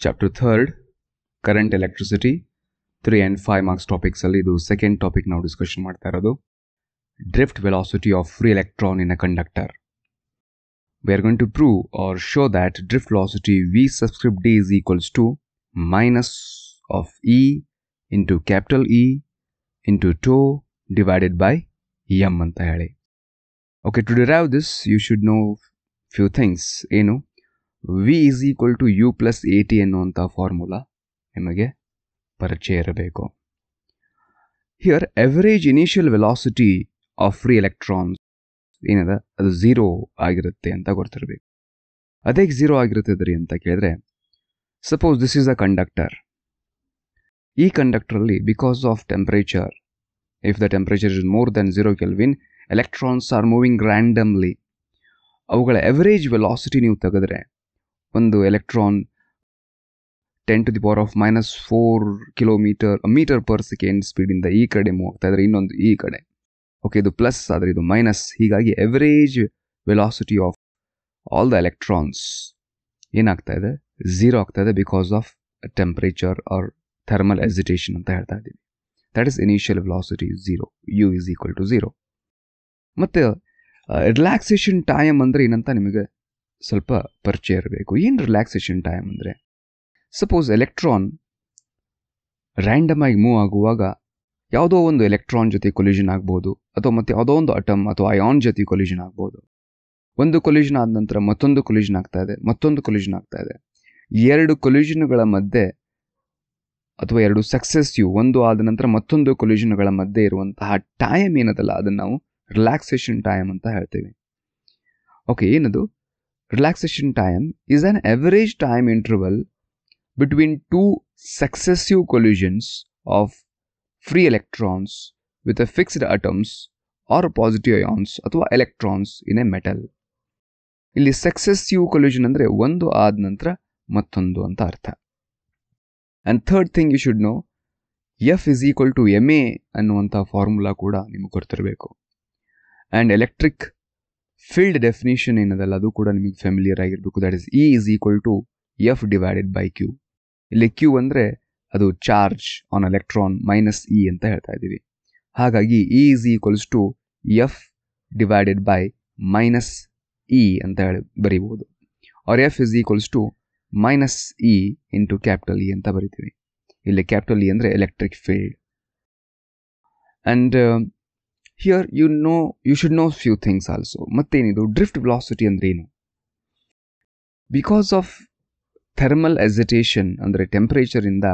chapter third current electricity three and five marks ಟಾಪಿಕ್ಸಲ್ಲಿ ಇದು second topic ನಾವು discussion ಮಾಡ್ತಾ ಇರೋದು drift velocity of free electron in a conductor we are going to prove or show that drift velocity v subscript d is equals to minus of e into capital E into tau divided by m ಅಂತ ಹೇಳಿ okay to derive this you should know few things ಏನು V is equal to u plus a t ಎನ್ನುವಂಥ formula ನಿಮಗೆ ಪರಿಚಯ ಇರಬೇಕು. Here average initial velocity of free electrons ಏನದ? ಅದು zero ಆಗಿರುತ್ತೆ ಅಂತ ಗೊತ್ತಿರಬೇಕು. ಅದೇ ಝೀರೋ ಆಗಿರುತ್ತದೆ ಅಂತ ಕೇಳಿದ್ರೆ suppose this is a conductor ಈ ಕಂಡಕ್ಟರಲ್ಲಿ because of temperature if the temperature is more than zero kelvin electrons are moving randomly ಅವುಗಳ ಎವರೇಜ್ ವೆಲಾಸಿಟಿ ನೀವು ತೆಗೆದ್ರೆ ಒಂದು electron ten to the power of minus four kilometer meter per second ಸ್ಪೀಡಿಂದ ಈ ಕಡೆ move ಆಗ್ತಾ ಇದ್ರೆ ಇನ್ನೊಂದು ಈ ಕಡೆ. ಓಕೆ ಇದು ಪ್ಲಸ್ ಆದರೆ ಇದು ಮೈನಸ್ ಹೀಗಾಗಿ average velocity of all the electrons ಏನಾಗ್ತಾ ಇದೆ? ಝೀರೋ ಆಗ್ತಾ ಇದೆ because of temperature or thermal agitation ಅಂತ ಹೇಳ್ತಾ ಇದ್ದೀವಿ. That is initial velocity zero u is equal to zero ಮತ್ತು ರಿಲ್ಯಾಕ್ಸೇಷನ್ ಟೈಮ್ ಅಂದರೆ ಏನಂತ ನಿಮಗೆ ಸ್ವಲ್ಪ ಪರಿಚಯ ಇರಬೇಕು. ಏನು ರಿಲ್ಯಾಕ್ಸೇಷನ್ ಟೈಮ್ ಅಂದರೆ? ಸಪೋಸ್ ಎಲೆಕ್ಟ್ರಾನ್ ರ್ಯಾಂಡಮ್ ಆಗಿ ಮೂವ್ ಆಗುವಾಗ ಯಾವುದೋ ಒಂದು ಎಲೆಕ್ಟ್ರಾನ್ ಜೊತೆ ಕೊಲ್ಯೂಷನ್ ಆಗ್ಬೋದು, ಅಥವಾ ಮತ್ತೆ ಯಾವುದೋ ಒಂದು ಅಟಮ್ ಅಥವಾ ಅಯಾನ್ ಜೊತೆ ಕೊಲ್ಯೂಷನ್ ಆಗ್ಬೋದು. ಒಂದು ಕೊಲ್ಯೂಷನ್ ಆದ ನಂತರ ಮತ್ತೊಂದು ಕೊಲ್ಯೂಷನ್ ಆಗ್ತಾ ಇದೆ, ಮತ್ತೊಂದು ಕೊಲ್ಯೂಷನ್ ಆಗ್ತಾ ಇದೆ. ಎರಡು ಕೊಲ್ಯೂಷನ್ಗಳ ಮಧ್ಯೆ ಅಥವಾ ಎರಡು ಸಕ್ಸೆಸ್ಸಿವ್ ಒಂದು ಆದ ನಂತರ ಮತ್ತೊಂದು ಕೊಲ್ಯೂಷನ್ಗಳ ಮಧ್ಯೆ ಇರುವಂತಹ ಟೈಮ್ ಏನದಲ್ಲ, ಅದನ್ನು ನಾವು ರಿಲ್ಯಾಕ್ಸೇಷನ್ ಟೈಮ್ ಅಂತ ಹೇಳ್ತೀವಿ. ಓಕೆ ಏನದು? Relaxation time is an average time interval between two successive collisions of free electrons with a fixed atoms or positive ions ಅಥವಾ ಎಲೆಕ್ಟ್ರಾನ್ಸ್ ಇನ್ ಎ ಮೆಟಲ್ ಇಲ್ಲಿ ಸಕ್ಸೆಸಿವ್ ಕೊಲ್ಯೂಷನ್ ಅಂದರೆ ಒಂದು ಆದ ನಂತರ ಮತ್ತೊಂದು ಅಂತ ಅರ್ಥ. And third thing you should know F is equal to m a ಅನ್ನುವಂಥ ಫಾರ್ಮುಲಾ ಕೂಡ ನಿಮಗೆ ಗೊತ್ತಿರಬೇಕು ಆ್ಯಂಡ್ ಎಲೆಕ್ಟ್ರಿಕ್ ಫೀಲ್ಡ್ ಡೆಫಿನೇಷನ್ ಏನದಲ್ಲ, ಅದು ಕೂಡ ನಿಮಗೆ ಫ್ಯಾಮಿಲಿಯರ್ ಆಗಿರಬೇಕು. That is E is equal to F divided by q ಇಲ್ಲಿ ಕ್ಯೂ ಅಂದರೆ ಅದು charge on electron minus e ಅಂತ ಹೇಳ್ತಾ ಇದ್ದೀವಿ. ಹಾಗಾಗಿ E is equals to F divided by minus e ಅಂತ ಹೇಳಿ ಬರೀಬೋದು or F is equals to minus e into capital E ಅಂತ ಬರಿತೀವಿ. ಇಲ್ಲಿ ಕ್ಯಾಪಿಟಲ್ ಇ ಅಂದರೆ electric field and here you know you should know few things also ಮತ್ತೇನಿದು? Drift velocity ಅಂದ್ರೆ ಏನು because of thermal agitation ಅಂದರೆ ಟೆಂಪ್ರೇಚರಿಂದ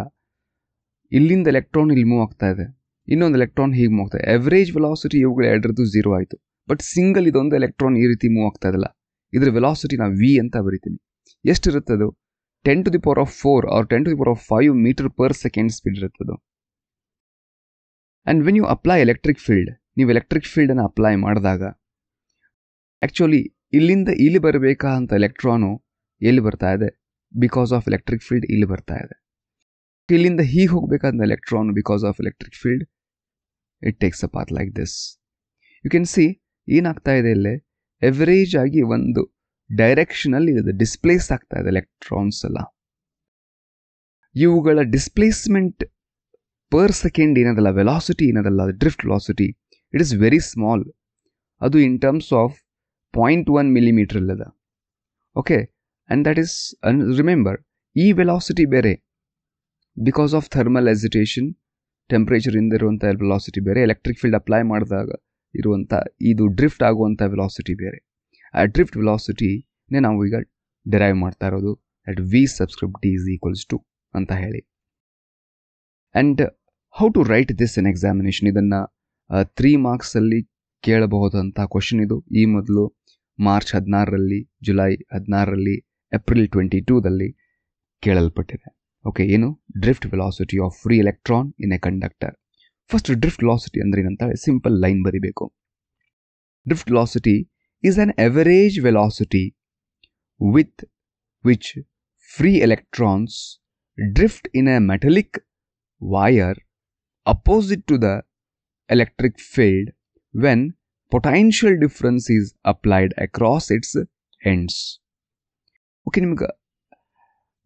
ಇಲ್ಲಿಂದ ಎಲೆಕ್ಟ್ರಾನ್ ಇಲ್ಲಿ move ಆಗ್ತಾ ಇದೆ. ಇನ್ನೊಂದು ಎಲೆಕ್ಟ್ರಾನ್ ಹೀಗೆ ಮೂವ್ ಆಗ್ತಾ ಇದೆ. ಎವರೇಜ್ ವೆಲಾಸಿಟಿ ಇವುಗಳು ಎರಡರದ್ದು ಝೀರೋ ಆಯಿತು. ಬಟ್ ಸಿಂಗಲ್ ಇದೊಂದು ಎಲೆಕ್ಟ್ರಾನ್ ಈ ರೀತಿ ಮೂವ್ ಆಗ್ತಾ ಇದಲ್ಲ. ಇದರ ವೆಲಾಸಿಟಿ ನಾವು ವಿ ಅಂತ ಬರಿತೀನಿ. ಎಷ್ಟಿರುತ್ತೆ ಅದು? Ten to the power of four or ten to the power of five meter per second speed ಇರುತ್ತದು. And when you apply electric field ನೀವು ಎಲೆಕ್ಟ್ರಿಕ್ ಫೀಲ್ಡನ್ನು ಅಪ್ಲೈ ಮಾಡಿದಾಗ ಆ್ಯಕ್ಚುಲಿ ಇಲ್ಲಿಂದ ಇಲ್ಲಿ ಬರಬೇಕಾದಂಥ ಎಲೆಕ್ಟ್ರಾನು ಎಲ್ಲಿ ಬರ್ತಾ ಇದೆ? ಬಿಕಾಸ್ ಆಫ್ ಎಲೆಕ್ಟ್ರಿಕ್ ಫೀಲ್ಡ್ ಇಲ್ಲಿ ಬರ್ತಾ ಇದೆ. ಇಲ್ಲಿಂದ ಹೀಗೆ ಹೋಗಬೇಕಾದ electron because of electric field it takes a path like this you can see ಏನಾಗ್ತಾ ಇದೆ ಇಲ್ಲೇ? ಎವರೇಜ್ ಆಗಿ ಒಂದು ಡೈರೆಕ್ಷನಲ್ಲಿ ಇದು ಡಿಸ್ಪ್ಲೇಸ್ ಆಗ್ತಾ ಇದೆ ಎಲೆಕ್ಟ್ರಾನ್ಸ್ ಎಲ್ಲ. ಇವುಗಳ ಡಿಸ್ಪ್ಲೇಸ್ಮೆಂಟ್ ಪರ್ ಸೆಕೆಂಡ್ ಏನದಲ್ಲ ವೆಲಾಸಿಟಿ ಏನದಲ್ಲ drift velocity it is very small ಅದು in terms of point one millimeter ಅಲ್ಲದ. Okay and that is remember ಈ ವೆಲಾಸಿಟಿ ಬೇರೆ. ಬಿಕಾಸ್ ಆಫ್ ಥರ್ಮಲ್ ಎಸಿಟೇಷನ್ ಟೆಂಪ್ರೇಚರಿಂದ ಇರುವಂಥ ವೆಲಾಸಿಟಿ ಬೇರೆ. ಎಲೆಕ್ಟ್ರಿಕ್ ಫೀಲ್ಡ್ ಅಪ್ಲೈ ಮಾಡಿದಾಗ ಇರುವಂಥ ಇದು ಡ್ರಿಫ್ಟ್ ಆಗುವಂಥ ವೆಲಾಸಿಟಿ ಬೇರೆ. ಆ ಡ್ರಿಫ್ಟ್ ವೆಲಾಸಿಟಿನೇ ನಾವು ಈಗ ಡಿರೈವ್ ಮಾಡ್ತಾ ಇರೋದು. At V subscript D is equals to ಅಂತ ಹೇಳಿ. And how to write this in examination ಇದನ್ನು ತ್ರೀ ಮಾರ್ಕ್ಸಲ್ಲಿ ಕೇಳಬಹುದಂಥ ಕ್ವಶನ್ ಇದು. ಈ ಮೊದಲು ಮಾರ್ಚ್ ಹದಿನಾರರಲ್ಲಿ ಜುಲೈ ಹದಿನಾರರಲ್ಲಿ ಏಪ್ರಿಲ್ ಟ್ವೆಂಟಿ ಟೂದಲ್ಲಿ ಕೇಳಲ್ಪಟ್ಟಿದೆ. ಓಕೆ ಏನು? Drift velocity of free electron in a conductor first drift velocity ಅಂದ್ರೆ ಏನಂತ ಸಿಂಪಲ್ ಲೈನ್ ಬರಿಬೇಕು. Drift velocity is an average velocity with which free electrons drift in a metallic wire opposite to the electric field when potential difference is applied across its ends. Okay ನಿಮ್ಗೆ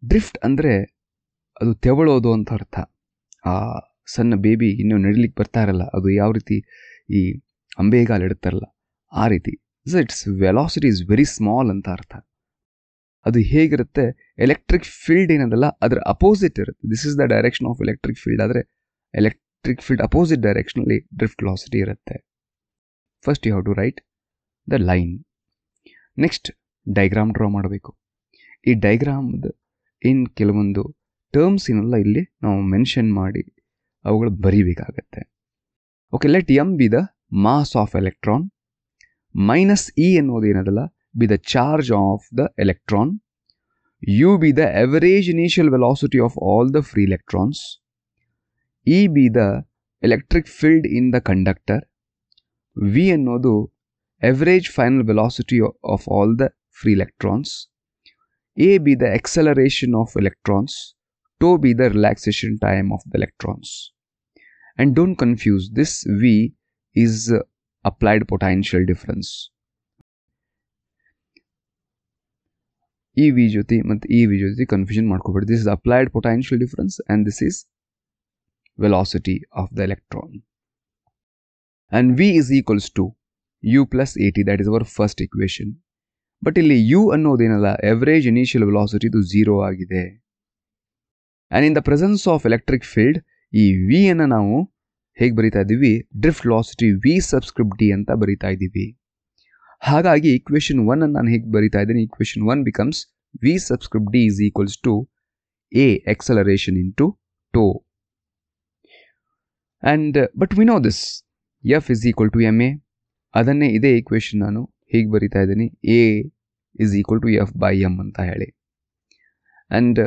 drift ಅಂದರೆ ಅದು ತೆವಳೋದು ಅಂತ ಅರ್ಥ. ಆ ಸಣ್ಣ baby ಇನ್ನೂ ನಡಿಲಿಕ್ಕೆ ಬರ್ತಾ ಇರಲ್ಲ. ಅದು ಯಾವ ರೀತಿ ಈ ಅಂಬೆಗಾಲು ಇಡ್ತಾರಲ್ಲ ಆ ರೀತಿ. Its velocity is very small ಅಂತ ಅರ್ಥ. ಅದು ಹೇಗಿರುತ್ತೆ? ಎಲೆಕ್ಟ್ರಿಕ್ ಫೀಲ್ಡ್ ಏನದಲ್ಲ, ಅದರ ಅಪೋಸಿಟ್ ಇರುತ್ತೆ. This is the direction of electric field ಆದರೆ ಎಲೆಕ್ಟ್ರಿಕ್ ಫೀಲ್ಡ್ ಅಪೋಸಿಟ್ ಡೈರೆಕ್ಷನಲ್ಲಿ ಡ್ರಿಫ್ಟ್ ವೆಲಾಸಿಟಿ ಇರುತ್ತೆ. First you have to write the line next diagram draw ಮಾಡಬೇಕು. ಈ ಡೈಗ್ರಾಮ್ದು ಇನ್ ಕೆಲವೊಂದು ಟರ್ಮ್ಸ್ ಏನೆಲ್ಲ ಇಲ್ಲಿ ನಾವು ಮೆನ್ಷನ್ ಮಾಡಿ ಅವುಗಳು ಬರೀಬೇಕಾಗತ್ತೆ. Okay let m be the mass of electron minus e ಅನ್ನೋದು ಏನದಲ್ಲ? Be the charge of the electron u be the average initial velocity of all the free electrons E be the electric field in the conductor v ಅನ್ನೋದು average final velocity o- of all the free electrons a be the acceleration of electrons tau be the relaxation time of the electrons and don't confuse this v is uh, applied potential difference ಈ v ಜೊತೆ ಮತ್ತು ಈ v ಜೊತೆ confusion ಮಾಡ್ಕೋಬೇಡಿ this is applied potential difference and this is velocity of the electron and v is equals to u plus at that is our first equation but ಇಲ್ಲಿ u ಅನ್ನೋದೇನಲ್ಲ average initial velocity ಇದು zero ಆಗಿದೆ. And in the presence of electric field ಈ v ಅನ್ನು ನಾವು ಹೇಗೆ ಬರಿತಾ ಇದ್ದೀವಿ? Drift velocity v subscript d ಅಂತ ಬರಿತಾ ಇದ್ದೀವಿ. ಹಾಗಾಗಿ ಇಕ್ವೇಶನ್ ಒನ್ ಅನ್ನು ನಾನು ಹೇಗೆ ಬರಿತಾ ಇದ್ದೀನಿ? Equation one becomes v subscript d is equals to a acceleration into tau and but we know this F is equal to m a ಅದನ್ನೇ ಇದೇ ಈಕ್ವೇಶನ್ ನಾನು ಹೀಗೆ ಬರಿತಾ ಇದ್ದೀನಿ. A is equal to F by m ಅಂತ ಹೇಳಿ. And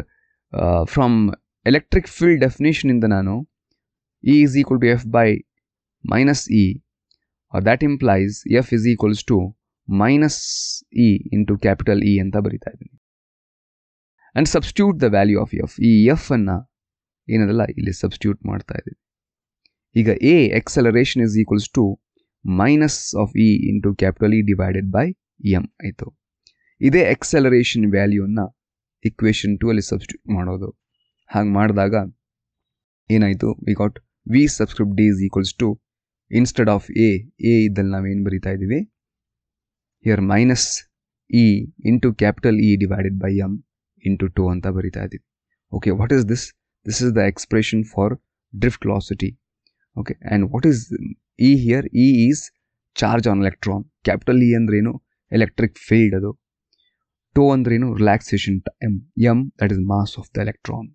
from electric field ಡೆಫಿನೇಷನಿಂದ ನಾನು E is equal to F by minus e that implies F is equals to minus e into capital E ಅಂತ ಬರಿತಾ ಇದ್ದೀನಿ. And substitute the value of F E F ಅನ್ನು ಏನದಲ್ಲ, ಇಲ್ಲಿ substitute ಮಾಡ್ತಾ ಇದ್ದೀವಿ ಈಗ A acceleration is equals to minus of E into capital E divided by M ಆಯಿತು. ಇದೇ ಎಕ್ಸಲರೇಷನ್ ವ್ಯಾಲ್ಯೂನ ಇಕ್ವೇಷನ್ ಟು ಅಲ್ಲಿ ಸಬ್ಸ್ಟ್ಯೂಟ್ ಮಾಡೋದು. ಹಾಗೆ ಮಾಡಿದಾಗ ಏನಾಯಿತು? V got v subscript d is equals to instead of a a ಇದ್ದಲ್ಲಿ ನಾವೇನು ಬರಿತಾ ಇದ್ದೀವಿ? Here minus e into capital E divided by m into tau ಅಂತ ಬರಿತಾ ಇದ್ದೀವಿ. Okay what is this this is the expression for drift velocity okay and what is E here E is charge on electron capital E ಅಂದ್ರೇನು electric field ಅದು. Tau ಅಂದ್ರೇನು relaxation M M that is mass of the electron